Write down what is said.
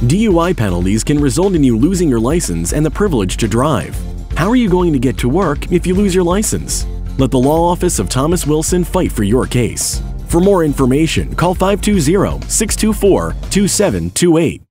DUI penalties can result in you losing your license and the privilege to drive. How are you going to get to work if you lose your license? Let the law office of Thomas Wilson fight for your case. For more information, call 520 624 2728.